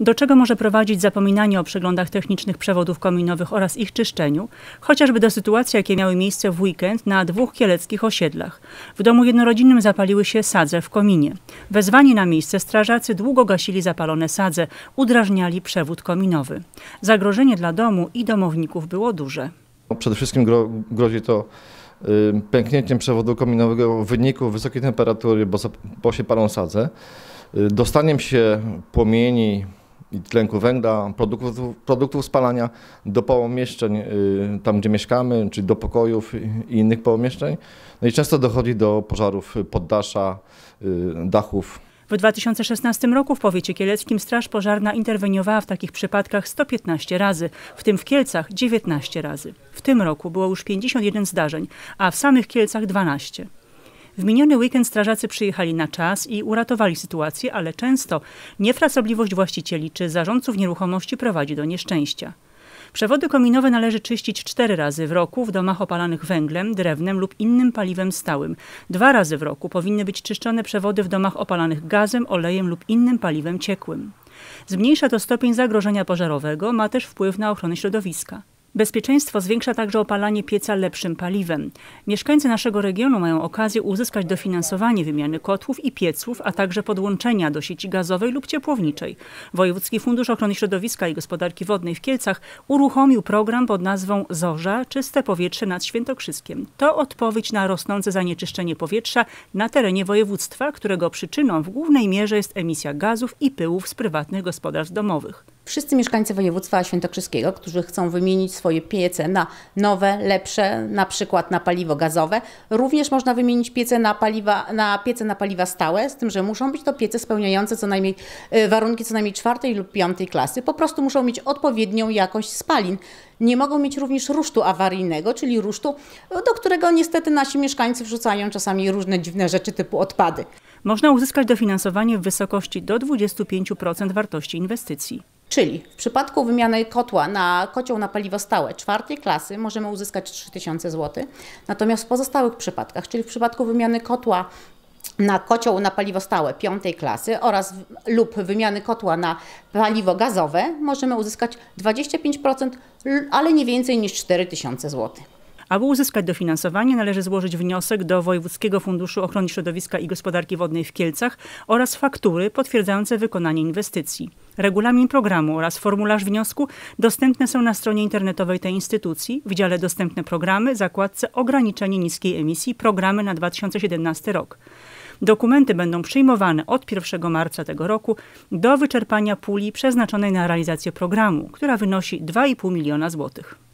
Do czego może prowadzić zapominanie o przeglądach technicznych przewodów kominowych oraz ich czyszczeniu, chociażby do sytuacji, jakie miały miejsce w weekend na dwóch kieleckich osiedlach. W domu jednorodzinnym zapaliły się sadze w kominie. Wezwani na miejsce strażacy długo gasili zapalone sadze, udrażniali przewód kominowy. Zagrożenie dla domu i domowników było duże. Przede wszystkim gro, grozi to pęknięciem przewodu kominowego w wyniku wysokiej temperatury, bo, bo się palą sadze, y, dostaniem się płomieni i tlenku węgla, produktów, produktów spalania do pomieszczeń, y, tam gdzie mieszkamy, czyli do pokojów i innych pomieszczeń. No i często dochodzi do pożarów poddasza, y, dachów. W 2016 roku w powiecie kieleckim Straż Pożarna interweniowała w takich przypadkach 115 razy, w tym w Kielcach 19 razy. W tym roku było już 51 zdarzeń, a w samych Kielcach 12. W miniony weekend strażacy przyjechali na czas i uratowali sytuację, ale często niefrasobliwość właścicieli czy zarządców nieruchomości prowadzi do nieszczęścia. Przewody kominowe należy czyścić cztery razy w roku w domach opalanych węglem, drewnem lub innym paliwem stałym. Dwa razy w roku powinny być czyszczone przewody w domach opalanych gazem, olejem lub innym paliwem ciekłym. Zmniejsza to stopień zagrożenia pożarowego, ma też wpływ na ochronę środowiska. Bezpieczeństwo zwiększa także opalanie pieca lepszym paliwem. Mieszkańcy naszego regionu mają okazję uzyskać dofinansowanie wymiany kotłów i pieców, a także podłączenia do sieci gazowej lub ciepłowniczej. Wojewódzki Fundusz Ochrony Środowiska i Gospodarki Wodnej w Kielcach uruchomił program pod nazwą Zorza Czyste Powietrze nad Świętokrzyskiem. To odpowiedź na rosnące zanieczyszczenie powietrza na terenie województwa, którego przyczyną w głównej mierze jest emisja gazów i pyłów z prywatnych gospodarstw domowych. Wszyscy mieszkańcy województwa świętokrzyskiego, którzy chcą wymienić swoje piece na nowe, lepsze, na przykład na paliwo gazowe, również można wymienić piece na paliwa, na piece na paliwa stałe, z tym, że muszą być to piece spełniające co najmniej y, warunki co najmniej czwartej lub piątej klasy. Po prostu muszą mieć odpowiednią jakość spalin. Nie mogą mieć również rusztu awaryjnego, czyli rusztu, do którego niestety nasi mieszkańcy wrzucają czasami różne dziwne rzeczy typu odpady. Można uzyskać dofinansowanie w wysokości do 25% wartości inwestycji. Czyli w przypadku wymiany kotła na kocioł na paliwo stałe czwartej klasy możemy uzyskać 3000 zł. Natomiast w pozostałych przypadkach, czyli w przypadku wymiany kotła na kocioł na paliwo stałe piątej klasy oraz lub wymiany kotła na paliwo gazowe możemy uzyskać 25%, l- ale nie więcej niż 4000 zł. Aby uzyskać dofinansowanie, należy złożyć wniosek do Wojewódzkiego Funduszu Ochrony Środowiska i Gospodarki Wodnej w Kielcach oraz faktury potwierdzające wykonanie inwestycji. Regulamin programu oraz formularz wniosku dostępne są na stronie internetowej tej instytucji w dziale Dostępne programy, zakładce Ograniczenie niskiej emisji programy na 2017 rok. Dokumenty będą przyjmowane od 1 marca tego roku do wyczerpania puli przeznaczonej na realizację programu, która wynosi 2,5 miliona złotych.